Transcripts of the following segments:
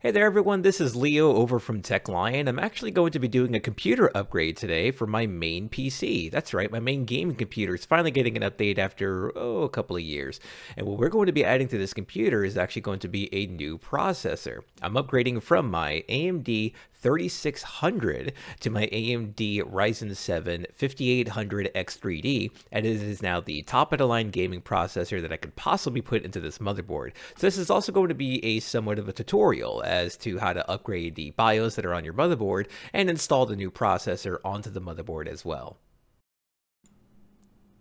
Hey there everyone, this is Leo over from TechLion. I'm actually going to be doing a computer upgrade today for my main PC. That's right, my main gaming computer is finally getting an update after, oh, a couple of years. And what we're going to be adding to this computer is actually going to be a new processor. I'm upgrading from my AMD 3600 to my AMD Ryzen 7 5800 X3D, and it is now the top of the line gaming processor that I could possibly put into this motherboard. So this is also going to be a somewhat of a tutorial as to how to upgrade the BIOS that are on your motherboard and install the new processor onto the motherboard as well.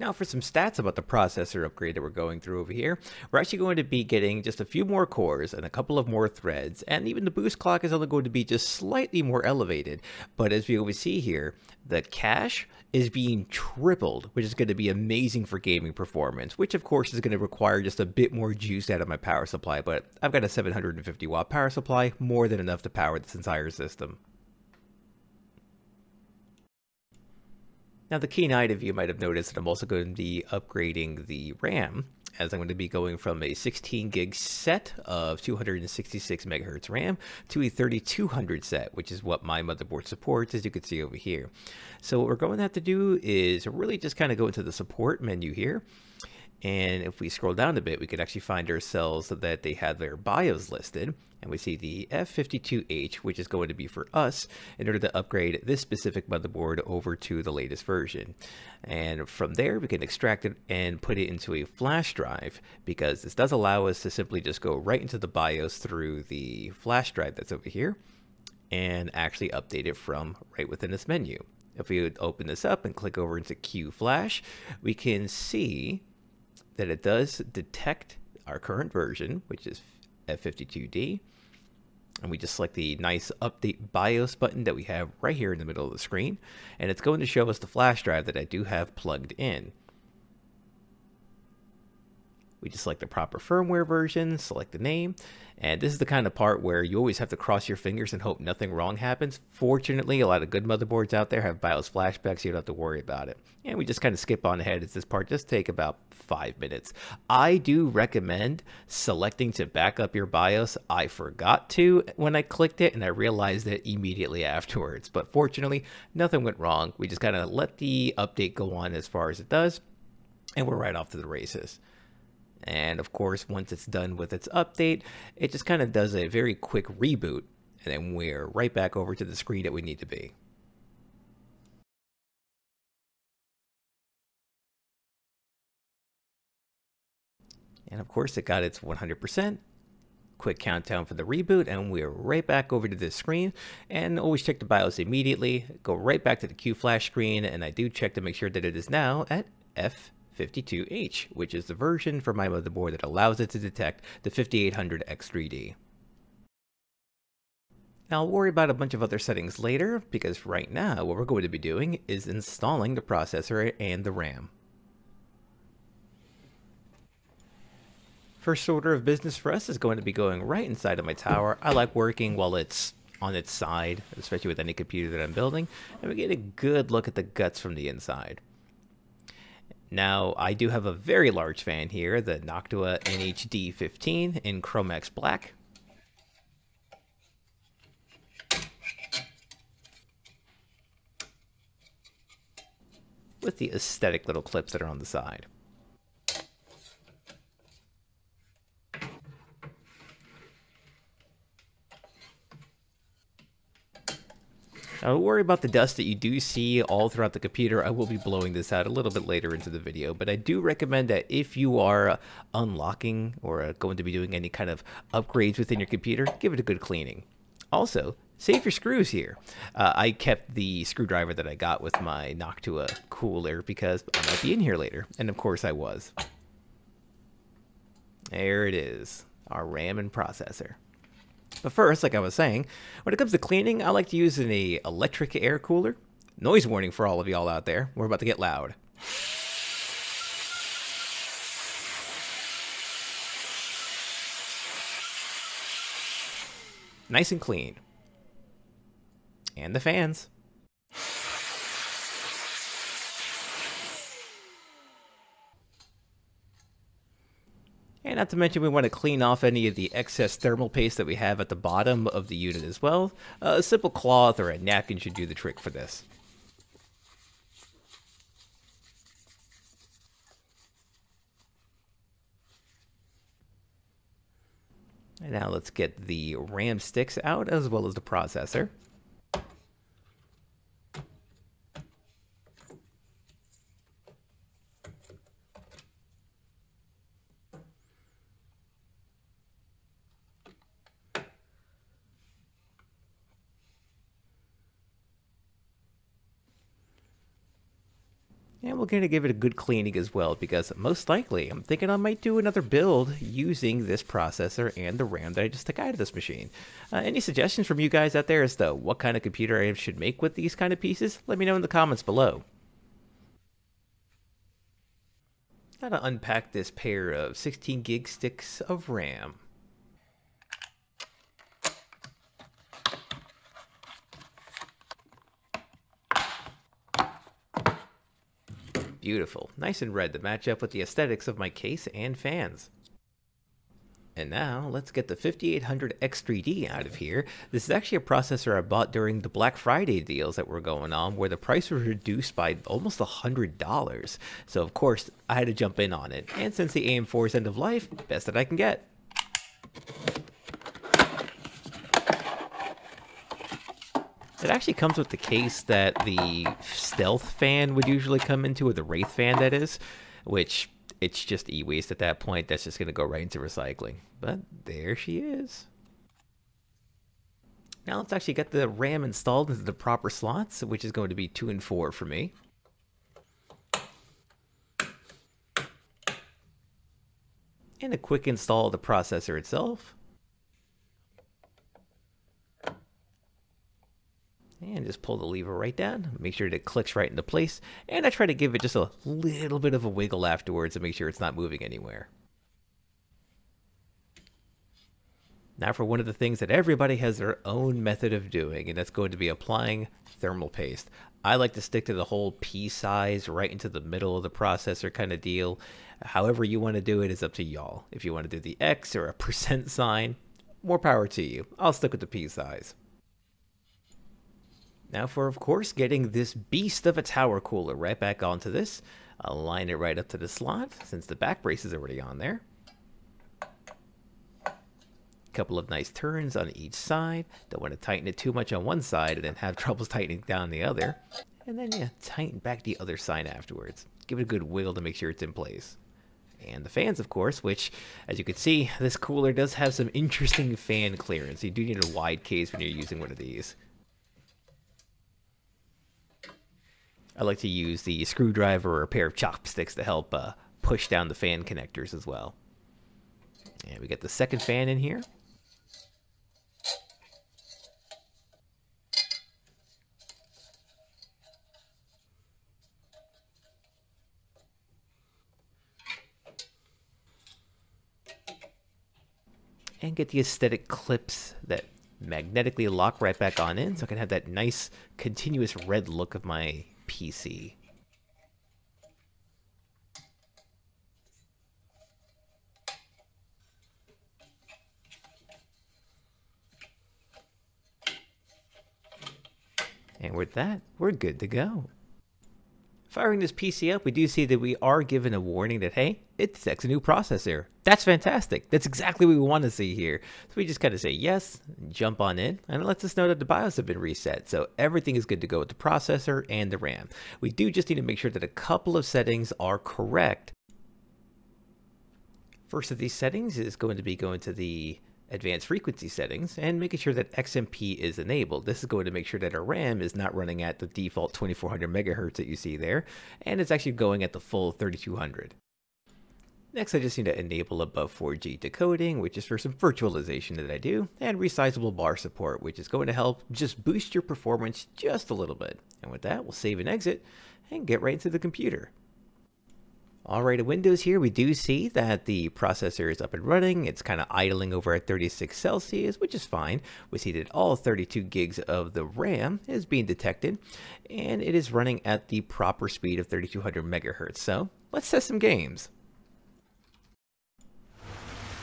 Now for some stats about the processor upgrade that we're going through over here, we're actually going to be getting just a few more cores and a couple of more threads, and even the boost clock is only going to be just slightly more elevated. But as we always see here, the cache is being tripled, which is going to be amazing for gaming performance, which of course is going to require just a bit more juice out of my power supply, but I've got a 750 watt power supply, more than enough to power this entire system. Now the keen eyed of you might have noticed that I'm also going to be upgrading the RAM as I'm going to be going from a 16 gig set of 266 megahertz RAM to a 3200 set, which is what my motherboard supports, as you can see over here. So what we're going to have to do is really just kind of go into the support menu here and if we scroll down a bit, we could actually find ourselves that they have their BIOS listed. And we see the F52H, which is going to be for us in order to upgrade this specific motherboard over to the latest version. And from there, we can extract it and put it into a flash drive because this does allow us to simply just go right into the BIOS through the flash drive that's over here and actually update it from right within this menu. If we would open this up and click over into Q Flash, we can see that it does detect our current version, which is F52D. And we just select the nice update BIOS button that we have right here in the middle of the screen. And it's going to show us the flash drive that I do have plugged in. We just select the proper firmware version, select the name, and this is the kind of part where you always have to cross your fingers and hope nothing wrong happens. Fortunately, a lot of good motherboards out there have BIOS flashbacks, so you don't have to worry about it. And we just kind of skip on ahead as this part just take about five minutes. I do recommend selecting to back up your BIOS. I forgot to when I clicked it and I realized it immediately afterwards. But fortunately, nothing went wrong. We just kind of let the update go on as far as it does, and we're right off to the races. And of course, once it's done with its update, it just kind of does a very quick reboot, and then we're right back over to the screen that we need to be. And of course, it got its 100%. Quick countdown for the reboot, and we're right back over to this screen. And always check the BIOS immediately. Go right back to the Q Flash screen, and I do check to make sure that it is now at F 52H, which is the version for my motherboard that allows it to detect the 5800X3D. Now I'll worry about a bunch of other settings later, because right now what we're going to be doing is installing the processor and the RAM. First order of business for us is going to be going right inside of my tower. I like working while it's on its side, especially with any computer that I'm building, and we get a good look at the guts from the inside. Now, I do have a very large fan here, the Noctua NHD15 in Chromax Black. With the aesthetic little clips that are on the side. Now, don't worry about the dust that you do see all throughout the computer. I will be blowing this out a little bit later into the video, but I do recommend that if you are unlocking or going to be doing any kind of upgrades within your computer, give it a good cleaning. Also, save your screws here. Uh, I kept the screwdriver that I got with my Noctua cooler because I might be in here later, and of course I was. There it is, our RAM and processor. But first, like I was saying, when it comes to cleaning, I like to use an electric air cooler. Noise warning for all of y'all out there. We're about to get loud. Nice and clean. And the fans. And not to mention we want to clean off any of the excess thermal paste that we have at the bottom of the unit as well. A simple cloth or a napkin should do the trick for this. And now let's get the RAM sticks out as well as the processor. We're going to give it a good cleaning as well because most likely I'm thinking I might do another build using this processor and the RAM that I just took out of this machine. Uh, any suggestions from you guys out there as to what kind of computer I should make with these kind of pieces? Let me know in the comments below. Now to unpack this pair of 16 gig sticks of RAM. Beautiful. Nice and red to match up with the aesthetics of my case and fans. And now, let's get the 5800 X3D out of here. This is actually a processor I bought during the Black Friday deals that were going on, where the price was reduced by almost $100. So of course, I had to jump in on it. And since the AM4 is end of life, best that I can get. It actually comes with the case that the Stealth fan would usually come into, or the Wraith fan that is, which it's just e-waste at that point. That's just going to go right into recycling. But there she is. Now let's actually get the RAM installed into the proper slots, which is going to be 2 and 4 for me. And a quick install of the processor itself. And just pull the lever right down make sure it clicks right into place. And I try to give it just a little bit of a wiggle afterwards to make sure it's not moving anywhere. Now for one of the things that everybody has their own method of doing and that's going to be applying thermal paste. I like to stick to the whole pea size right into the middle of the processor kind of deal. However you want to do it is up to y'all. If you want to do the X or a percent sign more power to you. I'll stick with the pea size now for, of course, getting this beast of a tower cooler right back onto this. Align it right up to the slot, since the back brace is already on there. Couple of nice turns on each side. Don't want to tighten it too much on one side and then have troubles tightening down the other. And then, yeah, tighten back the other side afterwards. Give it a good wiggle to make sure it's in place and the fans, of course, which, as you can see, this cooler does have some interesting fan clearance. You do need a wide case when you're using one of these. I like to use the screwdriver or a pair of chopsticks to help uh, push down the fan connectors as well. And we get the second fan in here. And get the aesthetic clips that magnetically lock right back on in so I can have that nice continuous red look of my PC. And with that, we're good to go. Firing this PC up, we do see that we are given a warning that, hey, it detects a new processor. That's fantastic. That's exactly what we want to see here. So we just kind of say yes, jump on in, and it lets us know that the BIOS have been reset. So everything is good to go with the processor and the RAM. We do just need to make sure that a couple of settings are correct. First of these settings is going to be going to the advanced frequency settings and making sure that XMP is enabled. This is going to make sure that our RAM is not running at the default 2400 megahertz that you see there, and it's actually going at the full 3200. Next, I just need to enable above 4G decoding, which is for some virtualization that I do, and resizable bar support, which is going to help just boost your performance just a little bit. And with that, we'll save and exit and get right into the computer. Alright, in Windows here, we do see that the processor is up and running. It's kind of idling over at 36 Celsius, which is fine. We see that all 32 gigs of the RAM is being detected, and it is running at the proper speed of 3200 megahertz. So let's test some games.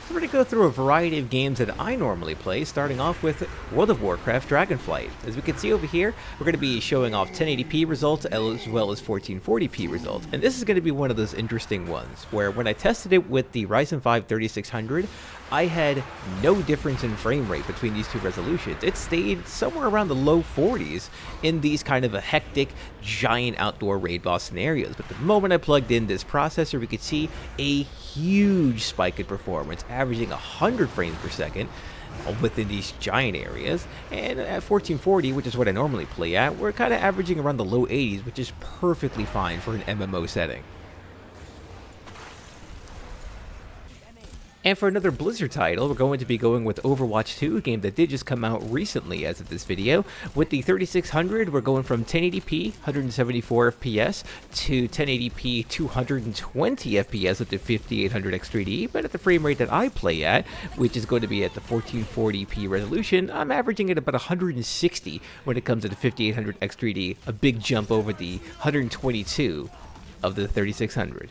We're going to go through a variety of games that I normally play, starting off with World of Warcraft Dragonflight. As we can see over here, we're going to be showing off 1080p results as well as 1440p results. And this is going to be one of those interesting ones, where when I tested it with the Ryzen 5 3600, I had no difference in frame rate between these two resolutions. It stayed somewhere around the low 40s in these kind of a hectic, giant outdoor raid boss scenarios. But the moment I plugged in this processor, we could see a huge spike in performance, averaging 100 frames per second within these giant areas. And at 1440, which is what I normally play at, we're kind of averaging around the low 80s, which is perfectly fine for an MMO setting. And for another Blizzard title, we're going to be going with Overwatch 2, a game that did just come out recently as of this video. With the 3600, we're going from 1080p, 174 FPS, to 1080p, 220 FPS up the 5800 X3D, but at the frame rate that I play at, which is going to be at the 1440p resolution, I'm averaging at about 160 when it comes to the 5800 X3D, a big jump over the 122 of the 3600.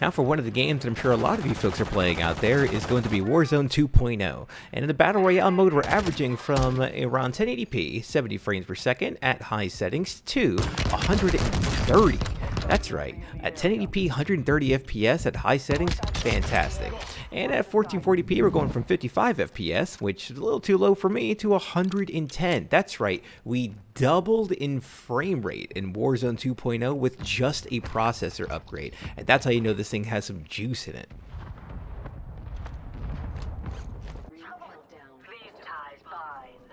Now for one of the games that I'm sure a lot of you folks are playing out there is going to be Warzone 2.0. And in the Battle Royale mode, we're averaging from around 1080p, 70 frames per second at high settings, to 130 that's right, at 1080p 130 FPS at high settings, fantastic. And at 1440p we're going from 55 FPS, which is a little too low for me, to 110. That's right, we doubled in frame rate in Warzone 2.0 with just a processor upgrade. And that's how you know this thing has some juice in it.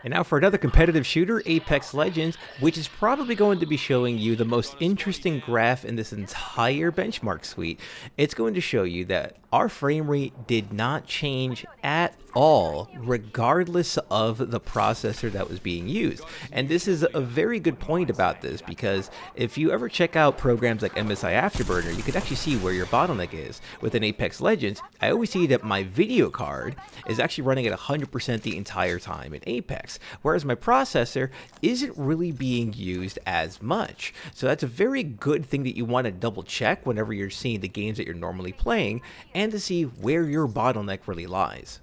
And now for another competitive shooter, Apex Legends, which is probably going to be showing you the most interesting graph in this entire benchmark suite. It's going to show you that our frame rate did not change at all, regardless of the processor that was being used. And this is a very good point about this because if you ever check out programs like MSI Afterburner, you can actually see where your bottleneck is. With an Apex Legends, I always see that my video card is actually running at 100% the entire time in Apex, whereas my processor isn't really being used as much. So that's a very good thing that you want to double check whenever you're seeing the games that you're normally playing and to see where your bottleneck really lies.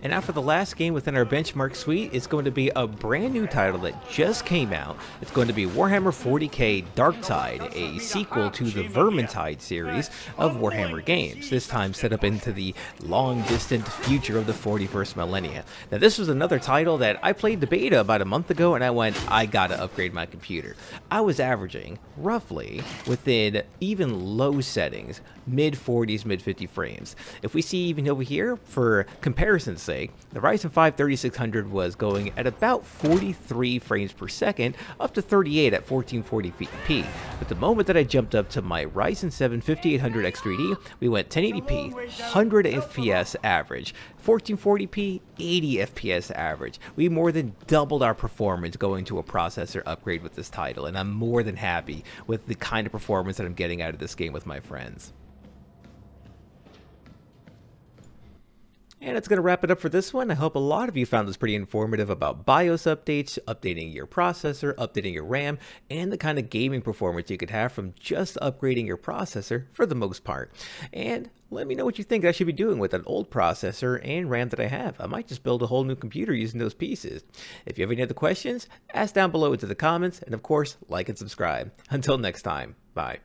And now for the last game within our benchmark suite, it's going to be a brand new title that just came out. It's going to be Warhammer 40k Darktide, a sequel to the Vermintide series of Warhammer games, this time set up into the long distant future of the 41st millennia. Now this was another title that I played the beta about a month ago and I went, I gotta upgrade my computer. I was averaging, roughly, within even low settings, mid 40s, mid 50 frames. If we see even over here, for comparison's sake, the Ryzen 5 3600 was going at about 43 frames per second, up to 38 at 1440p. But the moment that I jumped up to my Ryzen 7 5800 X3D, we went 1080p, 100 FPS average, 1440p, 80 FPS average. We more than doubled our performance going to a processor upgrade with this title, and I'm more than happy with the kind of performance that I'm getting out of this game with my friends. And it's going to wrap it up for this one. I hope a lot of you found this pretty informative about BIOS updates, updating your processor, updating your RAM, and the kind of gaming performance you could have from just upgrading your processor for the most part. And let me know what you think I should be doing with an old processor and RAM that I have. I might just build a whole new computer using those pieces. If you have any other questions, ask down below into the comments, and of course, like and subscribe. Until next time, bye.